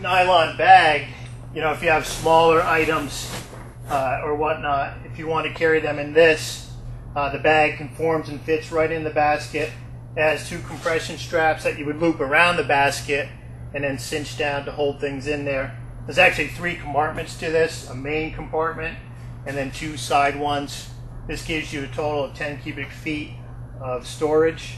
nylon bag, you know, if you have smaller items uh, or whatnot, if you want to carry them in this, uh, the bag conforms and fits right in the basket. It has two compression straps that you would loop around the basket and then cinch down to hold things in there. There's actually three compartments to this, a main compartment and then two side ones. This gives you a total of 10 cubic feet of storage.